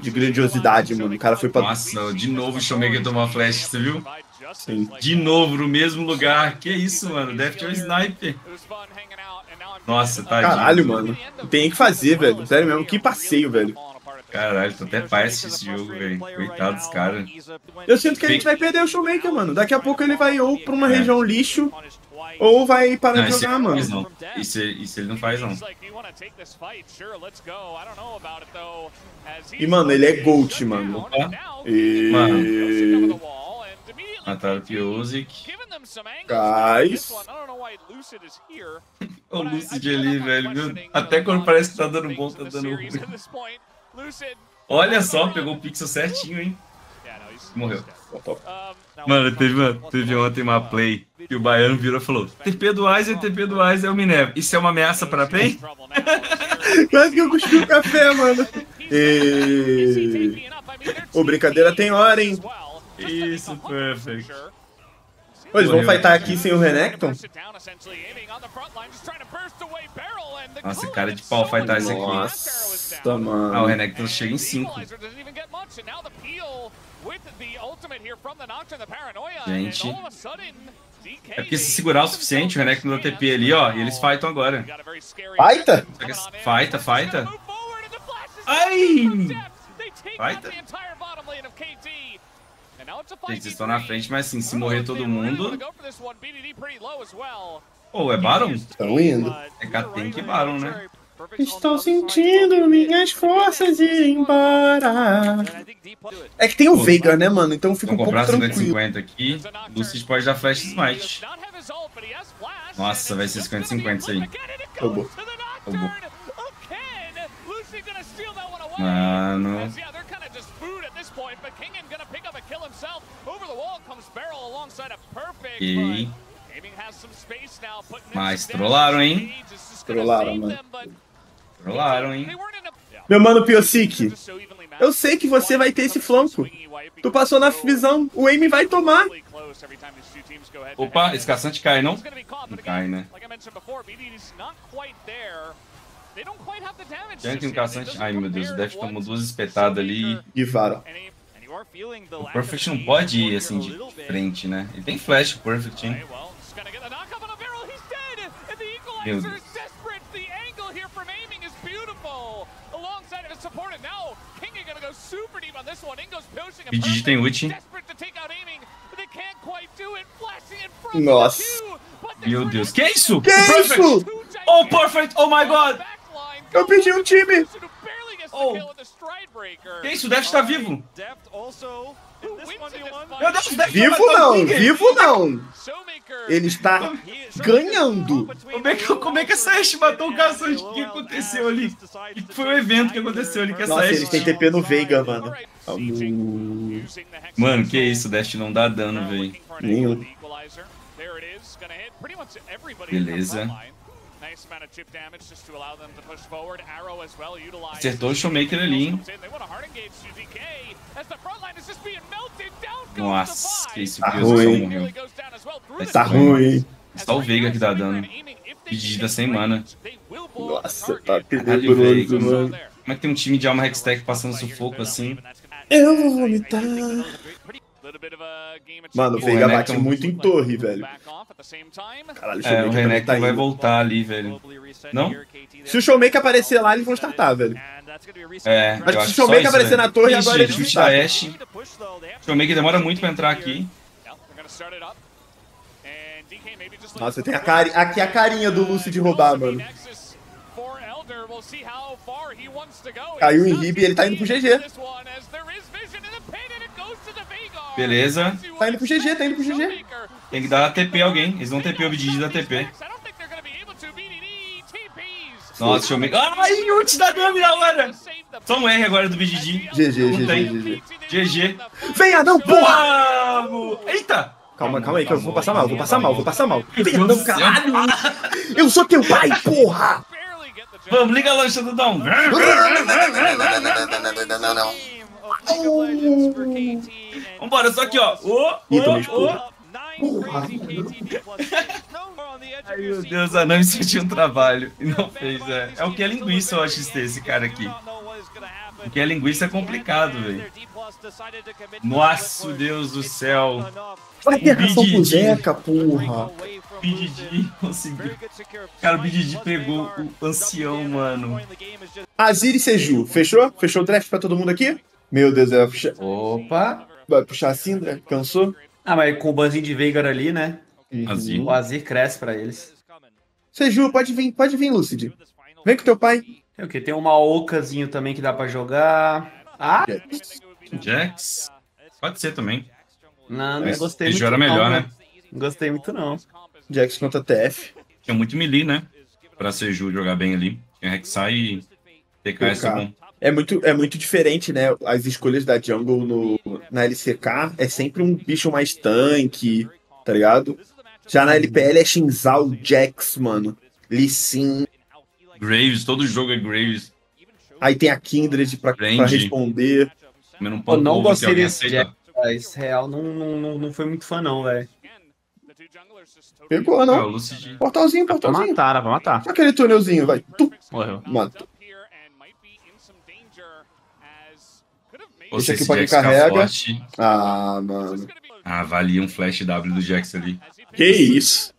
de grandiosidade, mano. O cara foi pra. Nossa, de novo o Showmaker tomou a flash, você viu? Sim. De novo, no mesmo lugar. Que isso, mano? Deft é um sniper. Nossa, tá Caralho, mano. Tem que fazer, velho. Sério mesmo, que passeio, velho. Caralho, tô até assistir esse jogo, velho. Coitado dos caras. Eu sinto que a gente vai perder o Showmaker, mano. Daqui a pouco ele vai ou pra uma É. região lixo, ou vai parar Não, de jogar, mano. faz, não. Isso, isso ele não faz, não. E, mano, ele é GOAT, mano. Opa. E... Mano. Mataram o Piosic. Guys. O Lucid ali, velho. viu? Até quando parece que tá dando bom, tá dando ruim. Olha só, pegou o pixel certinho, hein? Morreu. Mano, teve, uma, teve ontem uma play que o Baiano virou e falou: TP do Aizer, TP do Aizer é o Minerva. Isso é uma ameaça pra PEN? Quase que eu cuspi o café, mano. E... Ô, brincadeira tem hora, hein? Isso, perfect. Pô, eles vão fightar aqui sem o Renekton? Nossa, cara de pau fightar esse aqui. Nossa, Ah, o mano. Renekton chega em 5. Gente. É porque se segurar o suficiente, o Renekton dá TP ali, ó, e eles fightam agora. Fighta? Fighta, fighta. Ai! Fighta. Gente, vocês estão na frente, mas assim, se morrer todo mundo. Pô, é Baron? Estão indo. É Katank e Baron, né? Estou sentindo minhas forças ir embora. É que tem o Veigar, né, mano? Então fica um Vamos pouco comprar tranquilo. 50-50 aqui. Lucid pode dar Flash Smite. Nossa, vai ser 50-50 isso aí. Roubou. Roubou. Mano. E... Mas trollaram, hein? Trollaram, mano. Trollaram, hein? Meu mano Piosic, eu sei que você vai ter esse flanco. Tu passou na visão, o aim vai tomar. Opa, esse caçante cai, não? Não cai, né? Tem um caçante. Ai, meu Deus, o Def tomou duas espetadas ali. E Varo. O Perfect não pode ir assim de frente, né? Ele tem flash, o Perfect, hein? Meu Deus. BDG tem ult. Nossa. Meu Deus, que isso? Que O Perfect! isso? Oh, Perfect! Oh my god! Eu pedi um time. Oh. Que isso? O Def tá vivo! Meu Deus, o Vivo não, vivo não. Ele está ganhando. Como é que, como é que essa Ashe matou o caçante? O que aconteceu ali? Que foi o evento que aconteceu ali que essa Nossa, Ashe... eles têm TP no Veiga, mano. Hum, Mano, que isso, o Dash não dá dano, velho. Nenhum. Beleza. Acertou o Showmaker ali, hein? Nossa, que isso, Tá ruim. morreu. Tá ruim. Só o Veiga que dá dano. BDG tá sem mana. Nossa, tá tenebroso, mano. Como é que tem um time de alma Hextech passando sufoco assim? Eu vou vomitar. Mano, o Veiga bate muito em torre, velho. Caralho, o É, o Renekton tá vai indo. voltar ali, velho. Não? Se o Showmaker aparecer lá, eles vão startar, velho. É, Mas se acho o Showmaker isso, aparecer velho. na torre, Ixi, agora eles da startam. Ashe. Showmaker demora muito pra entrar aqui. Nossa, tem a cari... aqui a carinha do Lúcio de roubar, mano. Caiu o Inhib e ele tá indo pro GG. Beleza. Tá indo pro GG, tá indo pro GG. Tem que dar TP a alguém. Eles vão TP o BDG da TP. Nossa, Showmaker... Ai, ult da Nami na hora! Só um R agora do BDG. GG, GG. GG. GG. Venha, não, porra! Vamos! Eita! Calma, calma aí, que eu vou passar mal, vou passar mal, vou passar mal. Céu. caralho! Eu sou teu pai, porra! Vamos, liga a lancha do Dom. Vambora, só aqui, ó. Ô, expulso. ô. Ai, meu Deus, a Nami sentiu um trabalho e não fez, é. É o que é linguiça, eu acho, esse- esse cara aqui. O que é linguiça é complicado, velho. Nossa, Deus do céu. Vai ter ração pro. Zeca, porra! BDG conseguiu. Cara, o BDG pegou o ancião, mano. Azir e Seju, fechou? Fechou o draft pra todo mundo aqui? Meu Deus, vai puxar, Opa! vai puxar a Syndra? Cansou? Ah, mas com o banzinho de Veigar ali, né? Azir. O Azir cresce pra eles. Seju, pode vir, pode vir, Lucid. Vem com teu pai. Tem o quê? Tem uma Ocazinho também que dá pra jogar. Ah, Jax. Pode ser também. Não, não gostei Teju muito. era melhor, não, né? Não gostei muito, não. Jax contra TF. Tinha muito melee, né? Pra Seju jogar bem ali. Tinha Rek'Sai e TKS PK. bom. É muito, é muito diferente, né? As escolhas da jungle no, na LCK é sempre um bicho mais tanque, tá ligado? Já na LPL é Shinzal, Jax, mano. Lee Sin. Graves, todo jogo é Graves. Aí tem a Kindred pra, pra responder. Um Eu não gostei desse. Mas real, não, não, não, não foi muito fã, não, velho. Pegou, Ah, não? Lucid. Portalzinho, Pra portalzinho. matar, dá pra matar. Só aquele túnelzinho, vai. Tum, Morreu. mata. Pô, Esse se aqui pode Jax carrega. forte, Ah, mano. ah, valia um flash W do Jax ali. Que isso?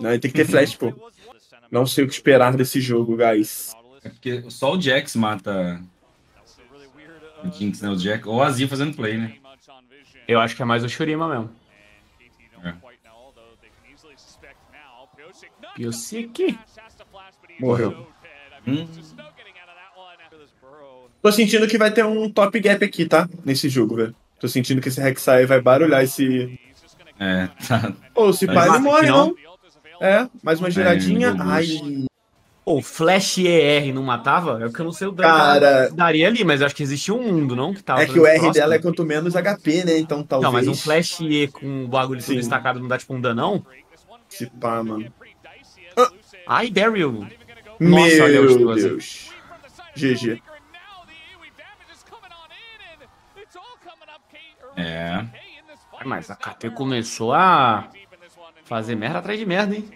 Não, tem que ter flash, pô. Não sei o que esperar desse jogo, guys. É porque só o Jax mata o Jinx, né? O Jack. Ou a Azir fazendo play, né? Eu acho que é mais o Shurima mesmo. É. Piocic. Morreu. Hum. Tô sentindo que vai ter um top gap aqui, tá? Nesse jogo, velho. Tô sentindo que esse Rek'Sai vai barulhar esse... É, tá. Ô, se pá, ele morre, não. É, mais uma giradinha. no Ai, Pô, Flash ER não matava? É o que eu não sei o dano Cara- que daria ali, mas eu acho que existia um mundo, não? Que tava é que o R próximo. dela é quanto menos HP, né? Então talvez... Não, mas um Flash E com o bagulho Sim. destacado não dá tipo um danão? Se pá, mano. Ai, Daryl. Nossa, Meu olha. Deus. GG. É. Mas a KT começou a fazer merda atrás de merda, hein?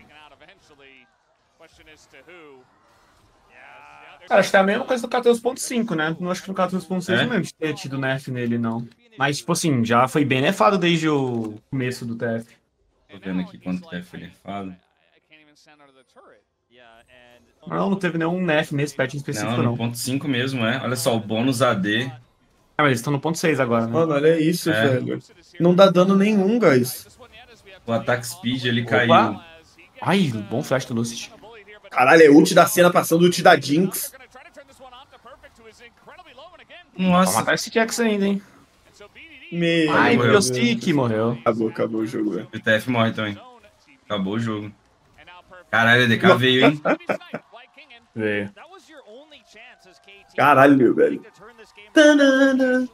Cara, acho que é a mesma coisa do 14.5, né? Não acho que no 14.6 É? de ter tido nerf nele, não. Mas, tipo assim, já foi bem nerfado desde o começo do TF. Tô vendo aqui quanto é foi nerfado. Mas não, não teve nenhum nerf nesse patch em específico, Não, não. no ponto 5 mesmo, é. Olha só, o bônus AD. Ah, mas eles estão no ponto 6 agora, né? Mano, olha isso, É. velho. Não dá dano nenhum, guys. O ataque speed ele Opa. caiu. Ai, bom flash do Lucid. Caralho, é ult da cena passando ult da Jinx. Pra Nossa, matar esse Jax ainda, hein? Meu Ai, meu stick morreu. Acabou, acabou o jogo, velho. o TF morre também. Acabou o jogo. Caralho, a DK veio, hein? Veio. Caralho, velho. Tanana,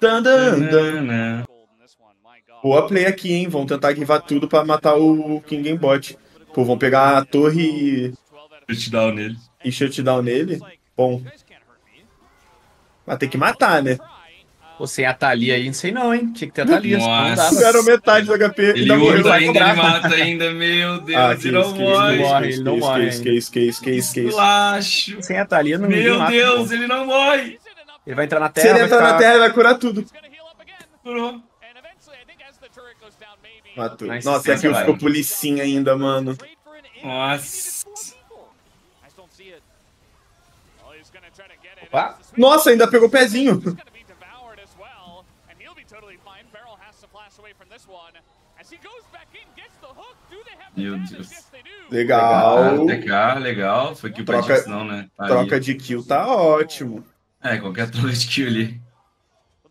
tanana. Boa play aqui, hein? Vão tentar guivar tudo pra matar o King Bot. Pô, vão pegar a torre e, Touchdown nele. e shutdown nele. Bom, vai ter que matar, né? Pô, sem a Thalia aí, não sei não, hein? Tinha que ter a Thalia, Nossa. Pegaram metade do HP. Ele ainda morreu. usa ainda, ele mata ainda, meu Deus, Ah, ele que não morre. ele não morre. que isso, que isso, que isso, que isso. Sem a Thalia, não Meu Deus, ele não morre. Ele vai entrar na Se terra, ele vai entrar ficar... na terra, ele vai curar tudo. Curou. Matou. Nossa, e aqui vai. ficou policinha ainda, mano. Nossa. Opa. Nossa, ainda pegou o pezinho. Meu Deus. Legal. TK, legal. Foi kill pra Troca- Jinx, não, né? Tá Troca aí. de kill tá ótimo. É, qualquer troca de kill ali. Vou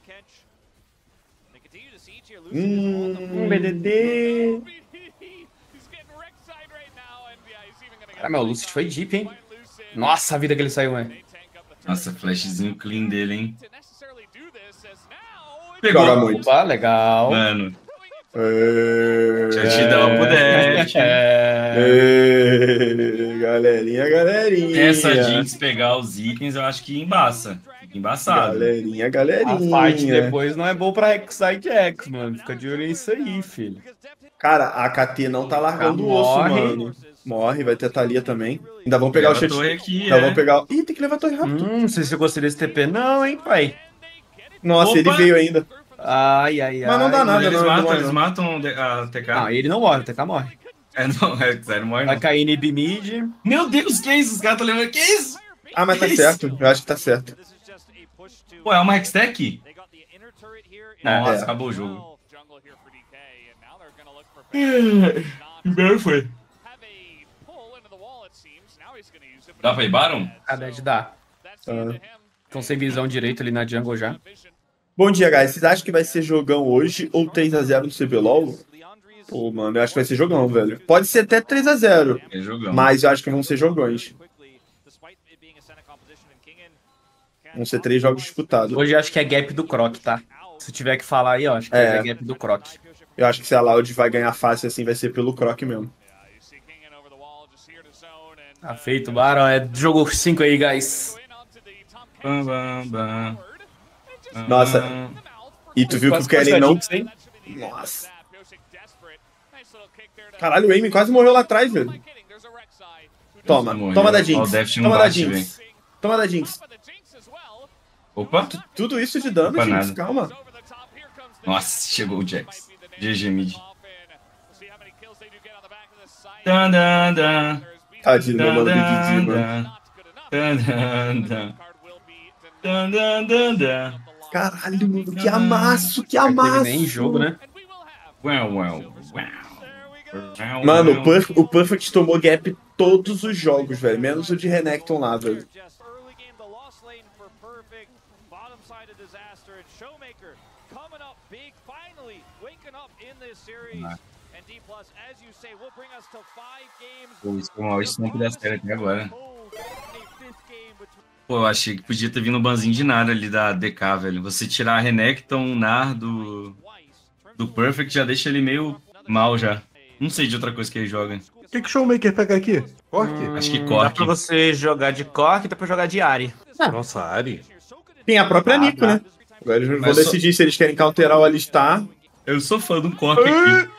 KT. Hum. Um BDD. Cara, meu, o Lucid foi deep, hein? Nossa, a vida que ele saiu, né? Nossa, flashzinho clean dele, hein? Joga Pegou. muito. Opa, legal. Mano, É... Gratidão. É... É, Galerinha, galerinha. Essa Jinx pegar os itens, eu acho que embaça. Fica embaçado. Galerinha, A galerinha. fight depois não é bom pra Rek'Sai Jax, mano. Fica de olho nisso aí, filho. Cara, a KT não tá largando o osso, mano. Morre, vai ter a Thalia também. Ainda vão pegar Leva o a chat. torre aqui, Ainda é. vão pegar. Ih, tem que levar a torre rápido. Hum, não sei se eu gostei desse TP, não, hein, pai. Nossa, Opa. ele veio ainda. Ai, ai, ai. Mas não dá nada, Eles não, não matam, morre, eles não. matam a TK. Não, ele não morre, o TK morre. É, não, é, sério, morre Vai não. cair Nib mid. Meu Deus, que isso? Os caras estão lembrando. Que isso? Ah, mas tá Que isso? certo. Eu acho que tá certo. Pô, é uma Hextech? Nossa, É. acabou o jogo. Primeiro foi. Dá pra ir Baron? A Dead dá. Ah. Estão sem visão direito ali na jungle já. Bom dia, guys. Vocês acham que vai ser jogão hoje ou 3x0 no CBLOL? Pô, mano, eu acho que vai ser jogão, velho. Pode ser até 3x0, É jogão. mas eu acho que vão ser jogões. Vão ser três jogos disputados. Hoje eu acho que é gap do Croc, tá? Se tiver que falar aí, ó, acho que É. é, gap do Croc. Eu acho que se a Loud vai ganhar fácil assim, vai ser pelo Croc mesmo. Tá feito, Baron. É jogo 5 aí, guys. Bam, bam, bam. Nossa. E tu viu que o Kellen não. Hein? Nossa. Caralho, o Amy quase morreu lá atrás, velho. Toma, Morreu. toma da Jinx. Toma da Jinx. Toma da Jinx. Opa. Tudo isso de dano, Opa, Jinx, nada. calma. Nossa, chegou o Jax. GG mid. Dan, dan, dan. Tadinho meu Dan, mano Didi, mano. Dan, dan, dan. Dan, dan, dan, dan. Caralho, mano, que amasso, que amasso. nem jogo, né? Uau, uau, uau. Uau, Mano, o. Perf- o Perfect tomou gap todos os jogos, velho. Menos o de Renekton lá, velho. Pô, isso foi o maior stomp da série até agora. Pô, eu achei que podia ter vindo um banzinho de nada ali da DK, velho. Você tirar a Renekton, Nar do, do Perfect já deixa ele meio mal já. Não sei de outra coisa que ele joga. O que, que o Showmaker pega aqui? Cork? Acho que Hum, Dá Cork. pra você jogar de Cork e dá pra jogar de Ari. Nossa, Ari. Tem a própria Ah, Nico, né? Agora eles vão só- decidir se eles querem counterar o Alistar. Eu sou fã do Cork aqui.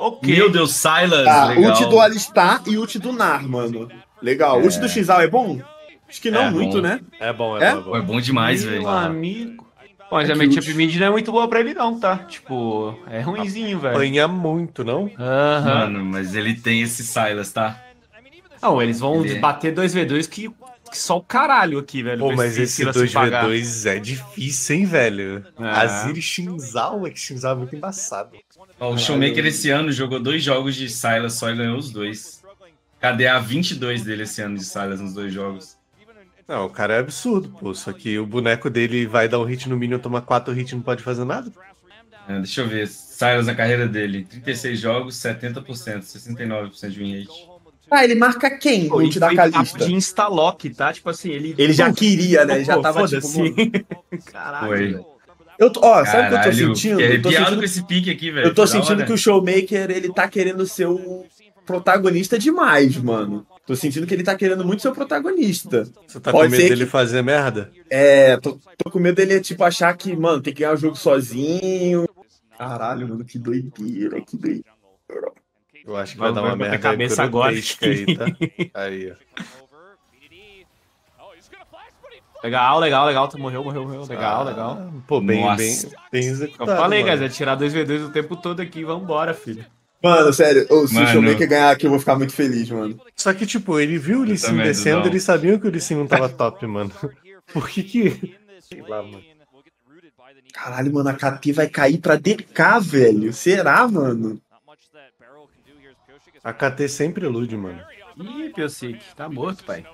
Ok. Meu Deus, Silas, Tá, legal. ult do Alistar e ult do Nar, mano. Legal. Ult do Xal é bom? Acho que não É muito, bom. né? É bom, É? é, bom. É bom demais, Meu velho. amigo. Pô, mas É a matchup ult- mid não é muito boa pra ele não, tá? Tipo, é ruinzinho, velho. Apanha muito, não? Aham. Mano, mas ele tem esse Silas, tá? Não, eles vão Ele é- bater 2v2 que, que só o caralho aqui, velho. Pô, mas esse Silas se pagar. 2v2 é difícil, hein, velho? É. Azir e é que Shinzal é muito embaçado. Ó, o Showmaker esse ano jogou dois jogos de Silas só e ganhou os dois. Cadê a 22 dele esse ano de Silas nos dois jogos? Não, o cara é absurdo, pô. Só que o boneco dele vai dar um hit no minion, toma 4 hits e não pode fazer nada. É, deixa eu ver. Silas na carreira dele. 36 jogos, 70%, 69% de win rate. Ah, ele marca quem? Pô, O e da Kalista. de instalock, tá? Tipo assim, ele... Ele já queria, né? Ele já tava tipo. mano, Caralho, Foi. Eu tô, ó, sabe o que eu tô Caralho, sentindo? Eu tô sentindo, com esse pique aqui, velho. eu tô sentindo hora. que o Showmaker, ele tá querendo ser o protagonista demais, mano. Tô sentindo que ele tá querendo muito ser o protagonista. Você tá Pode com medo dele que- fazer merda? É, tô, tô com medo dele, tipo, achar que, mano, tem que ganhar o jogo sozinho. Caralho, mano, que doideira, que doideira. Eu acho que Vai- vai, dar uma merda cabeça agora. grotesca aí, tá? Aí, ó. Legal, legal, legal. Tu morreu, morreu, morreu. Legal, Ah, legal. Pô, bem, Nossa. bem, bem Eu executado. falei, mano. guys, é tirar 2v2 o tempo todo aqui. Vambora, filho. Mano, sério, o. Showmaker ganhar aqui, eu vou ficar muito feliz, mano. Só que, tipo, ele viu o Lee Sin descendo, Dudão. eles sabiam que o Lee Sin não tava top, mano. Por que que... Sei lá, mano. Caralho, mano, a KT vai cair pra DK, velho. Será, mano? A KT sempre ilude, mano. Ih, Piocic, tá morto, pai.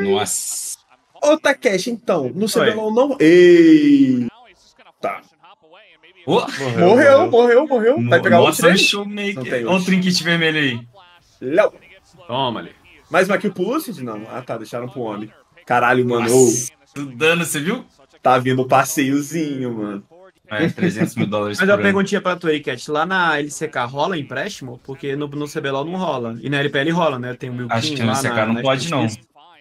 Nossa. Ô, Takeshi, então, no CBLOL não... Ei! Tá. Ô, Morreu, morreu, morreu. Vai pegar Nossa, o dele? Showmaker. Não tem Olha o trinket vermelho aí. Léo. Toma ali. Mais uma kill pro Lucid? Não. Ah, tá, deixaram pro homem. Caralho, mano, Nossa. O dano, você viu? tá vindo o passeiozinho, mano. É, 300 mil dólares Mas uma perguntinha pra tu aí, Cat. Lá na LCK rola empréstimo? Porque no, no CBLOL não rola. E na LPL rola, né? Tem o Milking Acho que no lá CK na- não na pode, não.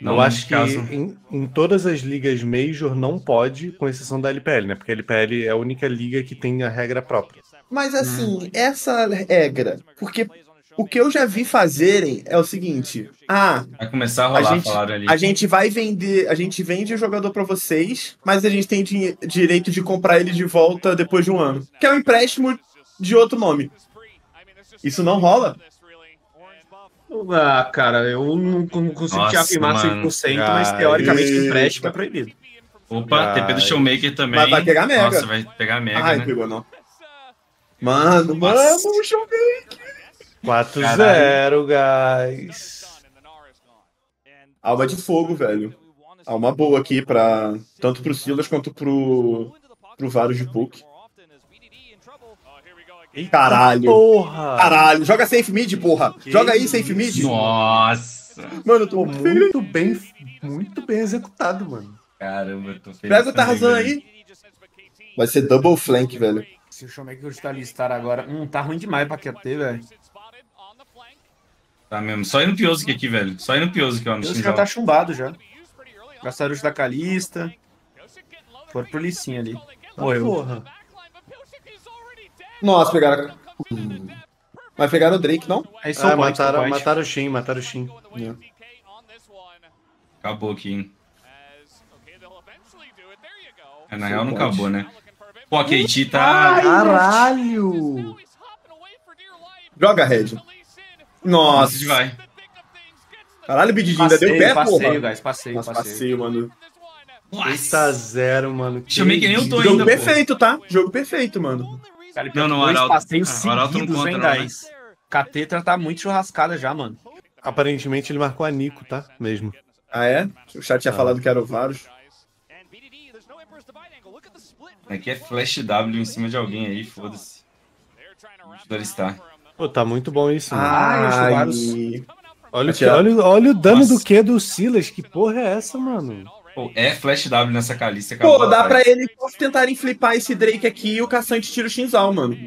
Não, eu acho que caso- em, em todas as ligas Major não pode, com exceção da LPL, né? Porque a LPL é a única liga que tem a regra própria. Mas assim, essa regra, porque o que eu já vi fazerem é o seguinte: ah, Vai começar a a rolar, gente, falaram ali. a gente vai vender, a gente vende o jogador pra vocês, mas a gente tem di- direito de comprar ele de volta depois de um ano. Que é um empréstimo de outro nome. Isso não rola? Ah, cara, eu não, não consigo te Nossa, afirmar mano. 100%, mas teoricamente empréstimo é proibido. Opa, TP do Showmaker também. Mas vai pegar Mega. Nossa, vai pegar Mega, Ai, né? pegou não. Mano, mano, Nossa. deixa eu ver. 4-0, guys. Alma de fogo, velho. Uma boa aqui pra. Tanto pro Silas quanto pro. pro Varus de Puck. Caralho. Porra! Caralho. Joga safe mid, porra. Joga aí, safe mid. Nossa! Mano, eu tô muito bem, muito bem executado, mano. Caramba, eu tô feliz. Pega o Tarzan aí. Vai ser double flank, velho. Se o Showmaker está listar agora. Hum, tá ruim demais pra QT, velho. Tá mesmo. Só ir no Pioso aqui, velho. Só ir no Pioso aqui, ó. Shinzal. já tá chumbado já. Gastaram o da Calista. Foram pro Licinha ali. Morreu. Porra. Nossa, pegaram. Mas pegaram o Drake, não? Aí são Ah, point, mataram, point. mataram o Shin, mataram o Shin. Acabou aqui, hein. É, na real não acabou, né? Pô, a KT tá. Caralho! Joga, Red. Nossa, Nossa. vai. Caralho, Bididinho, ainda deu pé, passeio, porra. guys. Passeio, Nossa, passeio. passeio, mano. 3 a 0 mano. Chamei que nem eu tô Jogo ainda, pô. perfeito, tá? Jogo perfeito, mano. Cara, Não, não, dois Arauto- passeios Arauto não seguidos, conta hein, né? Catetra tá muito churrascada já, mano. Aparentemente ele marcou a Nico, tá? Mesmo. Ah, é? O chat tinha Ah. falado que era o Varus. Aqui é Flash W em cima de alguém aí, foda-se. Estar. Pô, tá muito bom isso, mano. Ah, os Ai, Varus. olha, o que- tirar- olha, olha o dano Nossa. do que do Silas. Que porra é essa, mano? Pô, é Flash W nessa caliça. Pô, dá pra eles tentarem flipar esse Drake aqui e o Caçante tira o Shinzal, mano.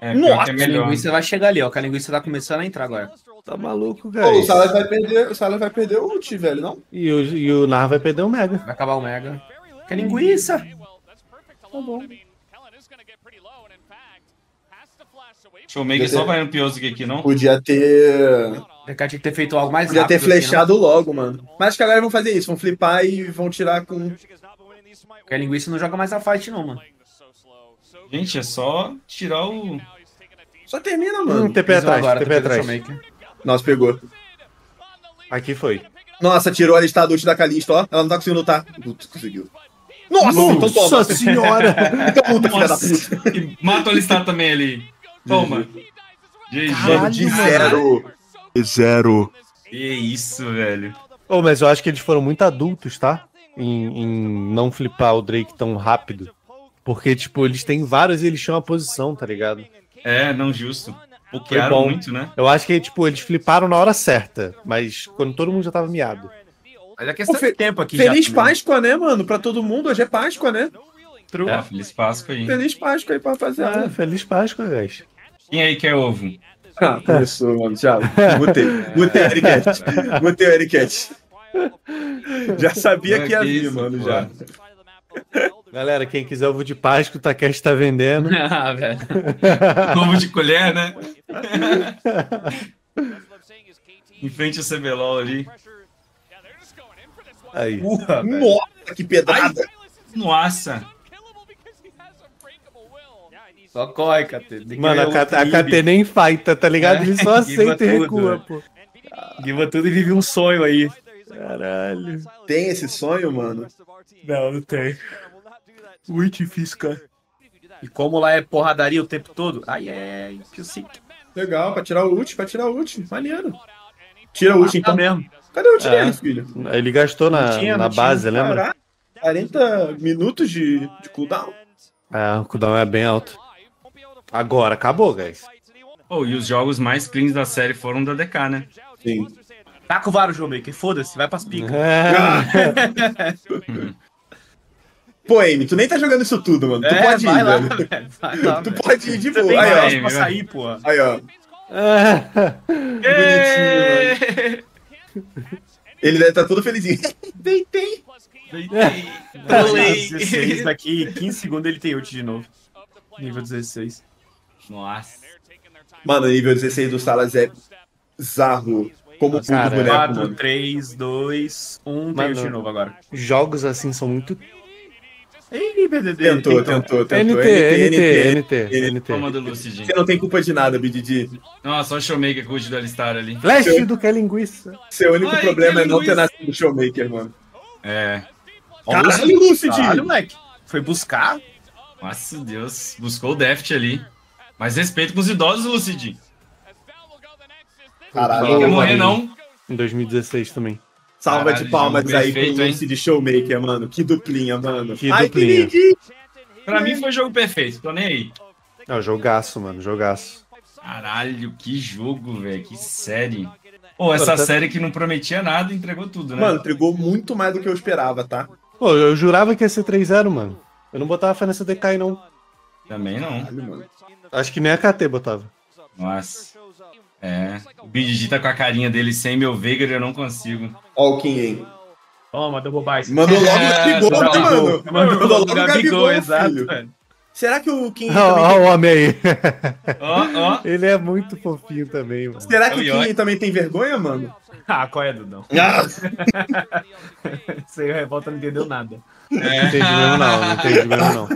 É, que Nossa, é A melhor. linguiça vai chegar ali, ó. Que a linguiça tá começando a entrar agora. Tá maluco, Pô, o. Salas vai perder, o Salas vai perder o ult, velho, não? E o, e o Nar vai perder o Mega. Vai acabar o Mega. Que linguiça! Tá bom. Showmaker só vai no aqui, não? Podia ter. O tinha que ter feito algo mais Podia rápido. ter flechado logo, mano. Mas acho que agora vão fazer isso, vão flipar e vão tirar com. Porque a linguiça não joga mais a fight, não, mano. Gente, é só tirar o. Só termina, Hum, mano. TP Visou atrás, agora, TP TP atrás. Showmaker. Nossa, pegou. Aqui foi. Nossa, tirou a lista do ult da Kalista, ó. Ela não tá conseguindo lutar. Putz, conseguiu. Nossa, então. Nossa senhora! Então luta, filha da Nossa, puta. mata o Alistar também ali. Toma. Mano, de zero. De zero. Que isso, velho. Ô, mas eu acho que eles foram muito adultos, tá? Em, em não flipar o Drake tão rápido. Porque, tipo, eles têm vários e eles tinham a posição, tá ligado? É, não justo. Pokearam bom. muito, né? Eu acho que, tipo, eles fliparam na hora certa, mas quando todo mundo já tava miado. Mas é questão Pô, fe- de tempo aqui Feliz já. Páscoa, né, mano? Pra todo mundo. Hoje é Páscoa, né? É, feliz Páscoa aí. Feliz Páscoa aí pra Ah, rapaziada. feliz Páscoa, guys. Quem aí quer ovo? Ah, começou, mano. Já. Mutei. Mutei o Ericat. Mutei o Ericat. Já sabia que ia vir, isso, mano. Já. Galera, quem quiser ovo de Páscoa, o Takeshi tá vendendo. ah, velho. Ovo de colher, né? Em frente ao CBLOL ali. Aí. Velho. Nossa, que pedrada. Nossa. Só corre, KT. Mano, a, K- a. KT nem fighta, tá ligado? É, Ele só aceita e recua, pô. Giva tudo e vive um sonho aí. Caralho. Tem esse sonho, mano? Não, não tem. Muito difícil, cara. E como lá é porradaria o tempo todo, ai, ai, que. Legal, pra tirar o ult, pra tirar o ult. Maneiro. Tira o ult, Tá então. mesmo. Cadê o ult É. dele, filho? Ele gastou na, tinha, na base, lembra? Caraca, 40 minutos de, de cooldown. É, o cooldown é bem alto. Agora, acabou, guys. Pô, e os jogos mais cleans da série foram da DK, né? Sim. Taca o VAR, João Maker, foda-se, vai pras picas. É. Pô, Amy, tu nem tá jogando isso tudo, mano. Tu É, pode ir, vai lá, velho. lá, Tu velho. pode ir de boa. Aí, ó. pra Amy, sair, porra. Aí, ó. Ê! Ele deve estar todo felizinho. Deitei. Nível 16, daqui 15 segundos ele tem ult de novo. Nível 16. Nossa. Mano, o nível 16 do Salas é bizarro. Como o pulo Cara, do boneco, 4, mano. 3, 2, 1, tem Mano. de novo agora. Jogos assim são muito. Tentou, tentou, tentou. NT, NT, NT, NT. Toma do Lucidinho. Você não tem culpa de nada, BDD. Nossa, só o Showmaker com o do Alistar ali. Flash do que é linguiça. Seu único Ai, problema é não ter nascido Showmaker, mano. É. Caralho, Lucid! Caralho, moleque. Foi buscar? Nossa, Deus. Buscou o Deft ali. Mas respeito com os idosos, Lucidinho. Caralho. Não quer morrer, não. Em 2016 também. Salva Caralho, de palmas aí perfeito, pro de Showmaker, mano. Que duplinha, mano. Que Ai, duplinha. lindinho. Pra mim foi jogo perfeito, tô nem aí. Não, jogaço, mano, jogaço. Caralho, que jogo, velho. Que série. Pô, essa Mano, tá- série que não prometia nada entregou tudo, né? Mano, entregou muito mais do que eu esperava, tá? Pô, eu jurava que ia ser 3-0, mano. Eu não botava fé nessa DK, não. Também não. Caralho, mano. Acho que nem a KT botava. Nossa. É. O BDG tá com a carinha dele sem meu Veigar e eu não consigo. Ó o Kim, hein? Toma, deu bobagem. Mandou logo o É, Gabigol, né, mano? Mandou logo o Gabigol, Gabigol, exato, velho. Será que o Kim Ó, tem... o homem aí. Ó, ó. Ele é muito fofinho também, mano. Será que o. Kim também tem vergonha, mano? Ah, qual é, Dudão? Ah, Você revolta não entendeu nada. Não entendi mesmo, não. Não entendi mesmo, não.